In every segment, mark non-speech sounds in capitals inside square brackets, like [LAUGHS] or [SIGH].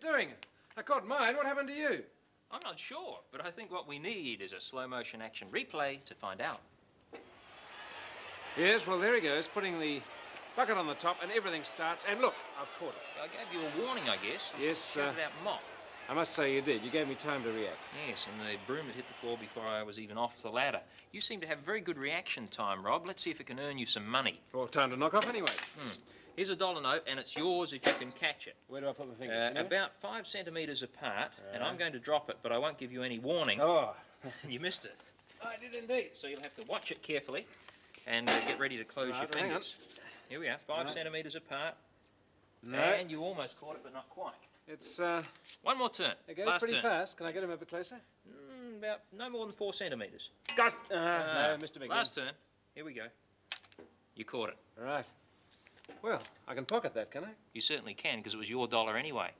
doing? I caught mine. What happened to you? I'm not sure, but I think what we need is a slow motion action replay to find out. Yes, well, there he goes, putting the bucket on the top, and everything starts. And look, I've caught it. I gave you a warning, I guess. I Yes, shouted uh, out mop. I must say you did. You gave me time to react. Yes, and the broom had hit the floor before I was even off the ladder. You seem to have very good reaction time, Rob. Let's see if it can earn you some money. Well, time to knock off anyway. Here's a dollar note, and it's yours if you can catch it. Where do I put my fingers? Uh, you know? about five centimetres apart, and I'm going to drop it, but I won't give you any warning. Oh, [LAUGHS] You missed it. I did indeed. So you'll have to watch it carefully and uh, get ready to close Right, your fingers. Here we are, five Right. centimetres apart, No, and you almost caught it, but not quite. it's uh, One more turn. it goes Last pretty turn. fast. Can I get him a bit closer? Mm, about no more than four centimetres. Got. Uh, Ah, no, Mr. Big Last turn. Here we go. You caught it. Right. Well, I can pocket that, can I? You certainly can, because it was your dollar anyway.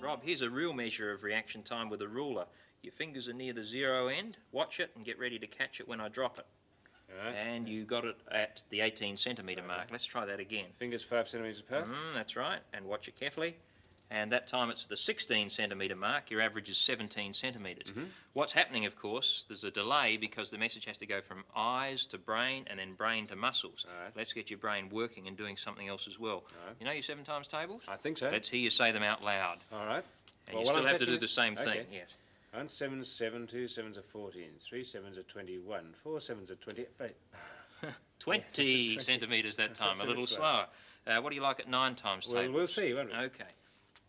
Rob, here's a real measure of reaction time with a ruler. Your fingers are near the zero end. Watch it and get ready to catch it when I drop it. Right. And you got it at the 18 centimetre mark. Let's try that again. Fingers five centimetres apart. Mm, that's right. And watch it carefully. And that time it's the 16 centimetre mark. Your average is 17 centimetres. What's happening, of course, there's a delay because the message has to go from eyes to brain and then brain to muscles. Right. Let's get your brain working and doing something else as well. Right. You know your seven times tables? I think so. Let's hear you say them out loud. All right. And Well, you still I'm have to do the same thing. okay. Yes. One seven seven, two sevens are fourteen, three sevens are twenty-one, four sevens are [LAUGHS] twenty. [LAUGHS] Right. 20 centimetres that time, a little slower. Uh, what do you like at nine times Well, table? we'll see, won't we? Okay.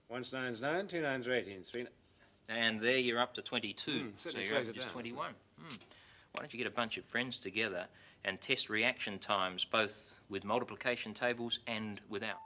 One's nine's nine, two nines are eighteen, three. And there you're up to 22. Hmm, so certainly your slows average it is down, 21. Hmm. Why don't you get a bunch of friends together and test reaction times both with multiplication tables and without?